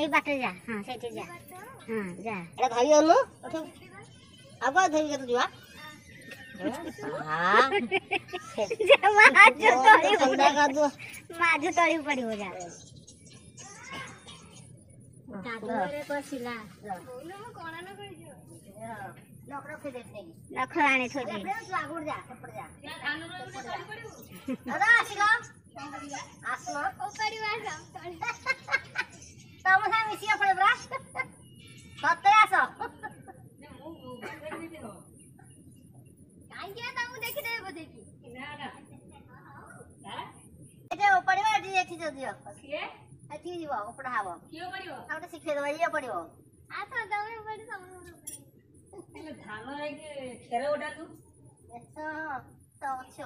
এই বাটে যা হ্যাঁ সেটি যা হ্যাঁ যা এটা ভাই অনু আবার ধরি কত যা মাঝ তলি পড়িব যা ନଖ ଆଣି ଥୋଇ ଦାଦା ଆସିଲ আসলো ওপারি বাসাম তোমরা মিশিয়ে পড়ে ব্রা সত্যি আসো কাইকে তামু দেখি দেব দেখি না না এটা ওপারি বাড়ি দেখি যদিও কে আছি দিব ওপড়া হবো কি ওপারিব আমাকে শিখিয়ে দেব ইয়ে ধান রেখে ওটা তো তো আছে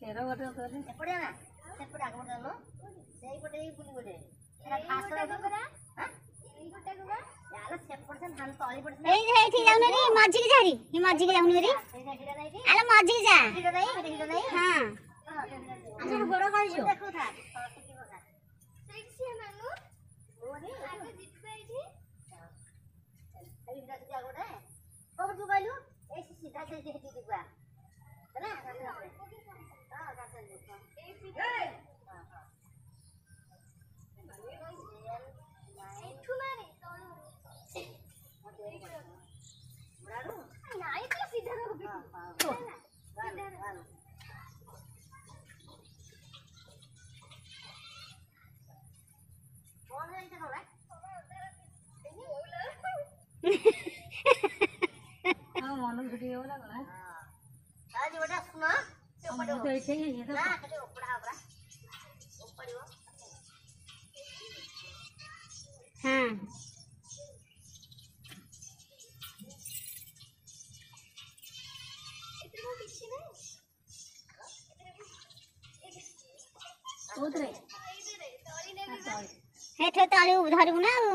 ସେର ଗୋଟେ କହିଲେ ଏପଟେ ନା ସେପଟେ ଆଗ ପଟେ ନ ସେଇପଟେ ହିଁ ବୁଲି ଗୋଟେ ଏରା ଫାଷ୍ଟ ଗୋଟେ କରା ଏଇପଟେ କରା ଆଲୋ ସେପଟେ ସେ ଧାନ ତଳି ପଟେ ଏଇ ଯେ ଏଠି ଯାଉନି ରେ ମଝିକି ଯାରି ଏ ମଝିକି ଯାଉନି ରେ ଆଲୋ ମଝିକି ଯା ଏଇଟା ନାଇଁ ଏଇଟା ନାଇଁ ହଁ ଆଚ୍ଛା ଗୋଡ କାଢିଛୁ ଦେଖୁ ଥା ସେଇଠି ସିଏ ମାନୁ ଓରେ ଆଗ ଜିତିବା ଏଠି ଏଇଟା ଟିକେ ଗୋଟେ କୋଉ ତୁ କହିଲୁ ଏଇ ସିଧା ସେଇଠି ଯିବା ହେଲା மனம் கிட்டே எவ்வளோ ହେଠୁ ତଳିକୁ ଧରିବୁ ନା ଆଉ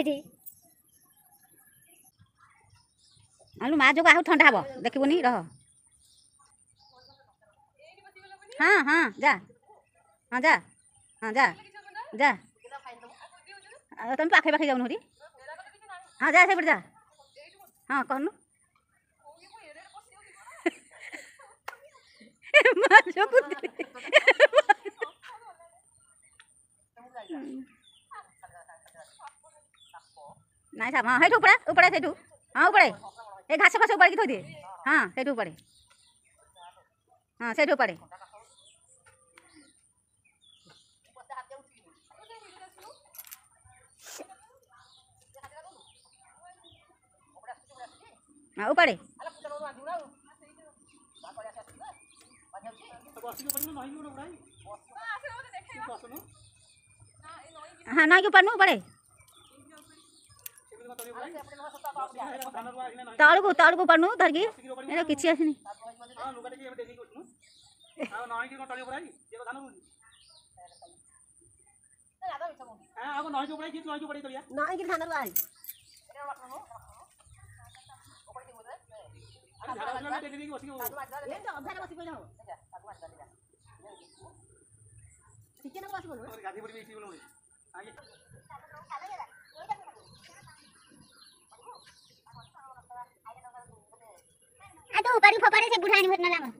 ହେଇଛି ଆଉ ମା ଯୋଗୁଁ ଆଉ ଥଣ୍ଡା ହବ ଦେଖିବୁନି ରହ ହଁ ହଁ ଯା ହଁ ଯା ହଁ ଯା ଯା ତମେ ପାଖେ ପାଖେ ଯାଉନୁ ହରି ହଁ ଯା ସେପଟେ ଯା ହଁ କହୁନୁ ମା ଯୋଗୁଁ ହୁଁ ନାଇଁ ସାପ ହଁ ସେଇଠୁ ଉପଡ଼ା ଉପଡ଼ା ସେଇଠୁ ହଁ ଉପଡ଼େ ଏ ଘାସ ଫାସ ଉପାଡ଼ିକି ଥୋଇଦିଏ ହଁ ସେଇଠୁ ଉପାଡ଼େ ହଁ ସେଇଠୁ ଉପାଡ଼େ ଆଉ ଉପାଡ଼େ ହଁ ନାଇଁ ଉପାଡ଼ୁ ଉପାଡ଼େ ତାଳକୁ ତାଳକୁ ପାଡୁ ଧରିକି ଏଇଟା କିଛି ଆସିନି ଟିକେ ନା ଆସିବ ଗାଧି ପଡ଼ିବି ଏଠି ବୋଲେ ଆଜ୍ଞା આ તો ઉપાડી ફપાડે છે બુઢાની હોત નલામાં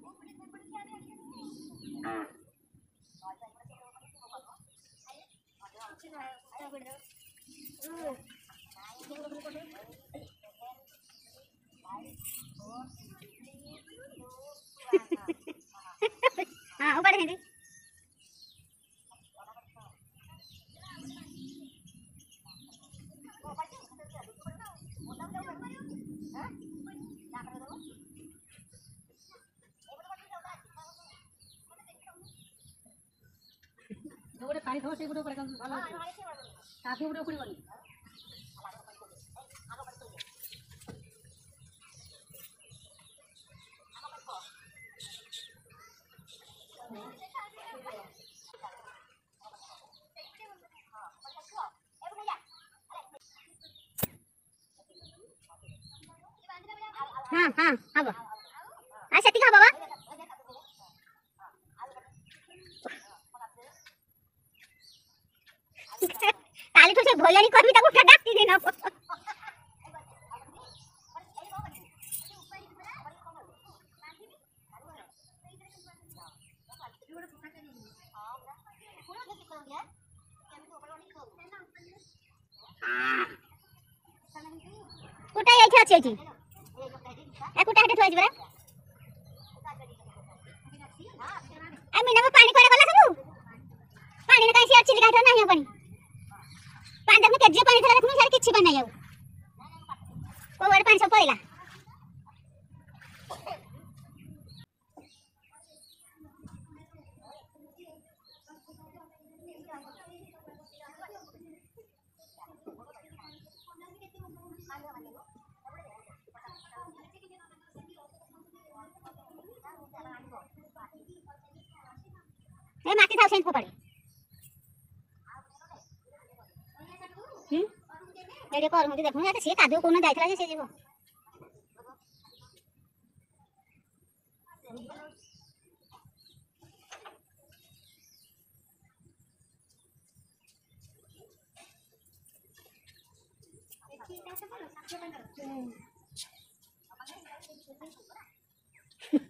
હા ઉપાડે છે Huh? কারি খাবো সেগুলো করে ভালো তাকে ওগুলো করিবনি হ্যাঁ হ্যাঁ আবার তাহলে তো সে ভোলারি কবিতা কোটা ডাকতে দিন কোটায় এইটা আছে এইটি কোটা হাতে থুয়াইছি পরা আমি না পানি করে গলা সব পানি না কাইছি আছে লিখাইতো না পানি पाणी त्यात कच्चे पाणी झालं तुम्ही सारखी किच्छी पण नाही येऊ कोवड पाणी सब पहिला हे माती थाव सेंट पकडे ଏଇଠି କରୁଛନ୍ତି ଦେଖୁନି ଏଇଟା ସିଏ କାଦୁଅ କୋଉଦିନ ଯାଇଥିଲା ଯେ ସେ ଯିବ Hmm.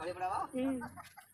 ¿Vale, para abajo? Mm.